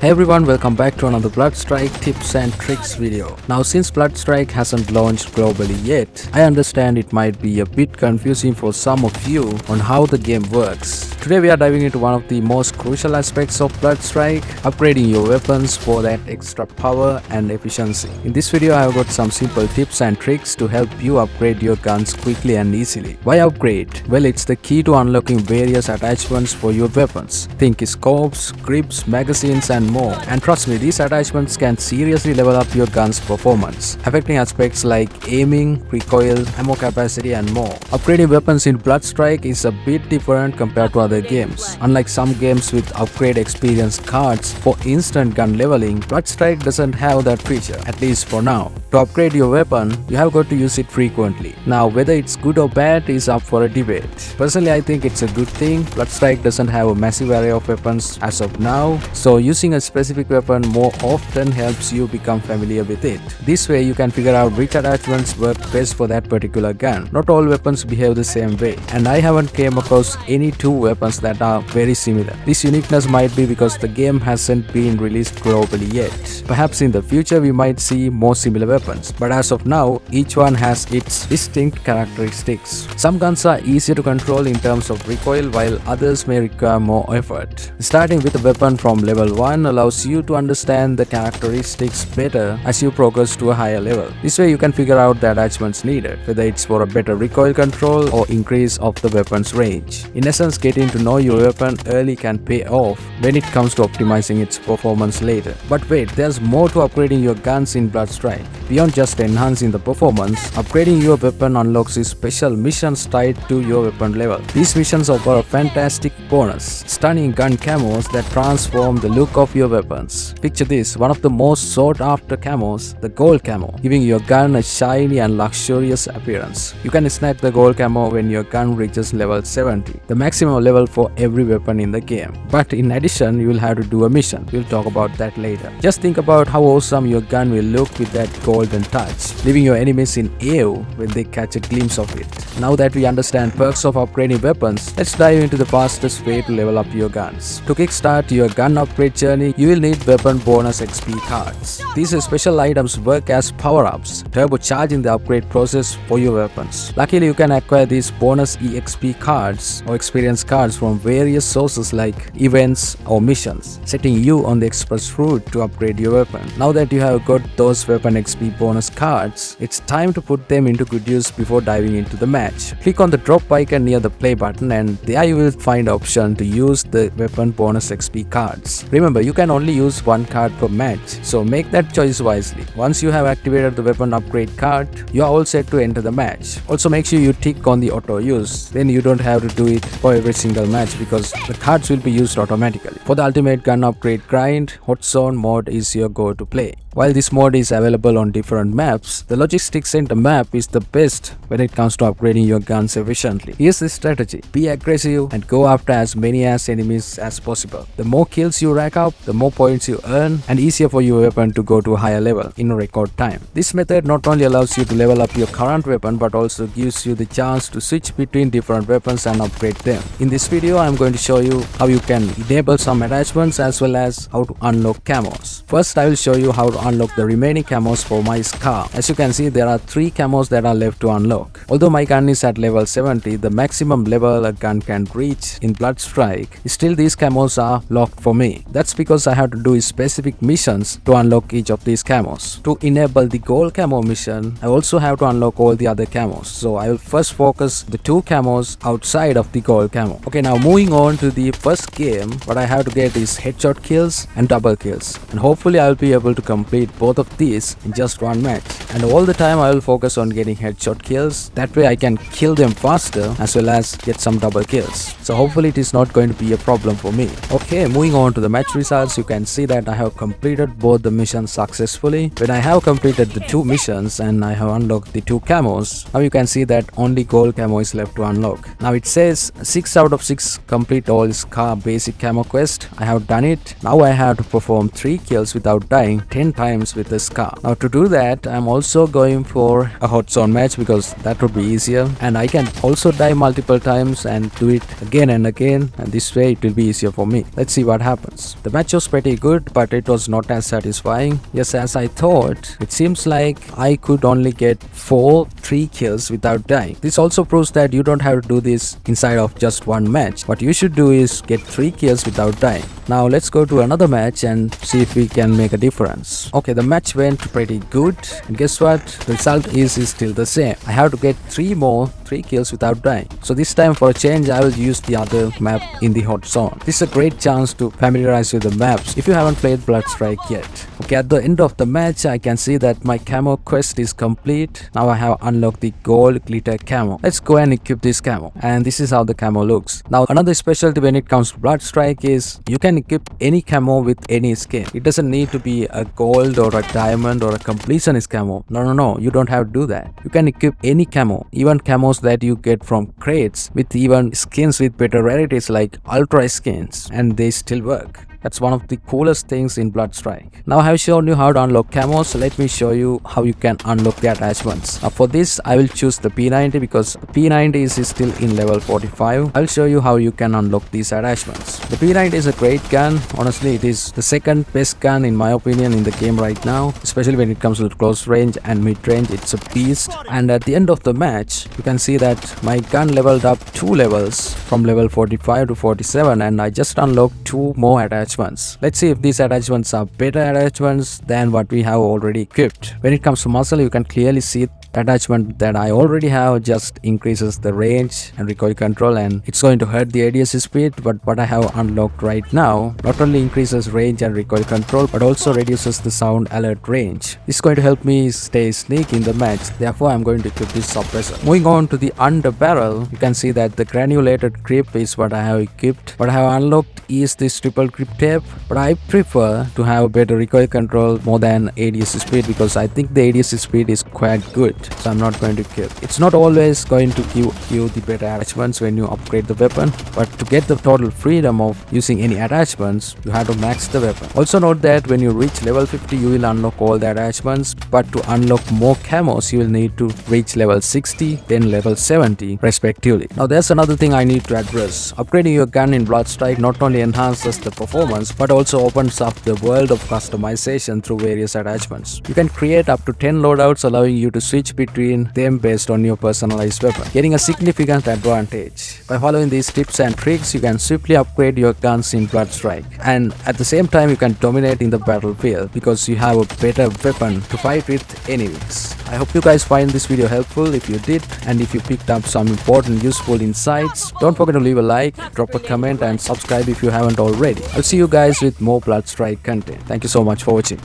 Hey everyone, welcome back to another Bloodstrike tips and tricks video. Now since Bloodstrike hasn't launched globally yet, I understand it might be a bit confusing for some of you on how the game works. Today we are diving into one of the most crucial aspects of Bloodstrike, upgrading your weapons for that extra power and efficiency. In this video I have got some simple tips and tricks to help you upgrade your guns quickly and easily. Why upgrade? Well it's the key to unlocking various attachments for your weapons. Think scopes, grips, magazines and more. And trust me, these attachments can seriously level up your gun's performance, affecting aspects like aiming, recoil, ammo capacity and more. Upgrading weapons in Bloodstrike is a bit different compared to other games. Unlike some games with upgrade experience cards for instant gun leveling, Bloodstrike doesn't have that feature, at least for now. To upgrade your weapon, you have got to use it frequently. Now, whether it's good or bad is up for a debate. Personally, I think it's a good thing. Bloodstrike doesn't have a massive array of weapons as of now, so using a specific weapon more often helps you become familiar with it. This way, you can figure out which attachments work best for that particular gun. Not all weapons behave the same way, and I haven't came across any two weapons that are very similar. This uniqueness might be because the game hasn't been released globally yet. Perhaps in the future we might see more similar weapons, but as of now, each one has its distinct characteristics. Some guns are easier to control in terms of recoil while others may require more effort. Starting with a weapon from level 1 allows you to understand the characteristics better as you progress to a higher level. This way you can figure out the attachments needed, whether it's for a better recoil control or increase of the weapon's range. In essence, getting to know your weapon early can pay off when it comes to optimizing its performance later. But wait, there's more to upgrading your guns in Bloodstrike. Beyond just enhancing the performance, upgrading your weapon unlocks special missions tied to your weapon level. These missions offer a fantastic bonus, stunning gun camos that transform the look of your weapons. Picture this, one of the most sought after camos, the gold camo, giving your gun a shiny and luxurious appearance. You can snap the gold camo when your gun reaches level 70, the maximum level for every weapon in the game. But in addition, you will have to do a mission. We'll talk about that later. Just think about how awesome your gun will look with that golden touch, leaving your enemies in awe when they catch a glimpse of it. Now that we understand perks of upgrading weapons, let's dive into the fastest way to level up your guns. To kickstart your gun upgrade journey, you will need weapon bonus XP cards. These special items work as power-ups, turbocharging the upgrade process for your weapons. Luckily, you can acquire these bonus EXP cards or experience cards from various sources like events or missions, setting you on the express route to upgrade your weapon. Now that you have got those weapon XP bonus cards, it's time to put them into good use before diving into the match. Click on the drop icon near the play button and there you will find option to use the weapon bonus XP cards. Remember, you can only use one card per match, so make that choice wisely. Once you have activated the weapon upgrade card, you are all set to enter the match. Also make sure you tick on the auto use, then you don't have to do it for every single match because the cards will be used automatically. For the ultimate gun upgrade grind, Hot Zone mode is your go to play. While this mod is available on different maps, the Logistics Center map is the best when it comes to upgrading your guns efficiently. Here's the strategy. Be aggressive and go after as many as enemies as possible. The more kills you rack up, the more points you earn and easier for your weapon to go to a higher level in record time. This method not only allows you to level up your current weapon but also gives you the chance to switch between different weapons and upgrade them. In this video, I'm going to show you how you can enable some attachments as well as how to unlock camos. First, I will show you how to unlock the remaining camos for my Scar. As you can see, there are 3 camos that are left to unlock. Although my gun is at level 70, the maximum level a gun can reach in Bloodstrike, still these camos are locked for me. That's because I have to do specific missions to unlock each of these camos. To enable the gold camo mission, I also have to unlock all the other camos. So I will first focus the two camos outside of the gold camo. Okay, now moving on to the first game, what I have to get is headshot kills and double kills. And hopefully I'll be able to complete both of these in just one match. And all the time I will focus on getting headshot kills. That way I can kill them faster as well as get some double kills. So hopefully it is not going to be a problem for me. Okay, moving on to the match results, you can see that I have completed both the missions successfully. When I have completed the two missions and I have unlocked the two camos, now you can see that only gold camo is left to unlock. Now it says 6 out of 6 complete all Scar basic camo quest. I have done it. Now I have to perform 3 kills without dying 10 times with this Scar. Now to do that, I am also going for a hot zone match because that would be easier and I can also die multiple times and do it again and again and this way it will be easier for me. Let's see what happens. The match was pretty good but it was not as satisfying. Yes as I thought it seems like I could only get 4 3 kills without dying. This also proves that you don't have to do this inside of just one match. What you should do is get 3 kills without dying. Now let's go to another match and see if we can make a difference. Okay, the match went pretty good. And guess what? The result is, is still the same. I have to get 3 more 3 kills without dying. So this time for a change, I will use the other map in the hot zone. This is a great chance to familiarize with the maps if you haven't played Bloodstrike yet. Okay, at the end of the match, I can see that my camo quest is complete. Now I have unlocked the gold glitter camo. Let's go and equip this camo. And this is how the camo looks. Now another specialty when it comes to Bloodstrike is you can equip any camo with any skin. It doesn't need to be a gold or a diamond or a completionist camo. No, no, no. You don't have to do that. You can equip any camo, even camos that you get from crates with even skins with better rarities like ultra skins and they still work. That's one of the coolest things in Bloodstrike. Now I have shown you how to unlock camos, let me show you how you can unlock the attachments. Now for this I will choose the P90 because P90 is still in level 45. I'll show you how you can unlock these attachments. The P90 is a great gun, honestly it is the second best gun in my opinion in the game right now, especially when it comes to close range and mid range, it's a beast. And at the end of the match, you can see that my gun leveled up 2 levels from level 45 to 47 and I just unlocked 2 more attachments attachments. Let's see if these attachments are better attachments than what we have already equipped. When it comes to muzzle, you can clearly see the attachment that I already have just increases the range and recoil control and it's going to hurt the ADS speed but what I have unlocked right now not only increases range and recoil control but also reduces the sound alert range. This is going to help me stay sneak in the match therefore I'm going to equip this suppressor. Moving on to the under barrel you can see that the granulated grip is what I have equipped. What I have unlocked is this triple grip but I prefer to have a better recoil control more than ADS speed because I think the ADS speed is quite good so i'm not going to kill. It's not always going to give you the better attachments when you upgrade the weapon but to get the total freedom of using any attachments you have to max the weapon. Also note that when you reach level 50 you will unlock all the attachments but to unlock more camos you will need to reach level 60 then level 70 respectively. Now there's another thing i need to address. Upgrading your gun in bloodstrike not only enhances the performance but also opens up the world of customization through various attachments you can create up to 10 loadouts allowing you to switch between them based on your personalized weapon, getting a significant advantage. By following these tips and tricks, you can swiftly upgrade your guns in Bloodstrike, and at the same time you can dominate in the battlefield because you have a better weapon to fight with enemies. I hope you guys find this video helpful if you did and if you picked up some important useful insights. Don't forget to leave a like, drop a comment and subscribe if you haven't already. I'll see you guys with more Bloodstrike content. Thank you so much for watching.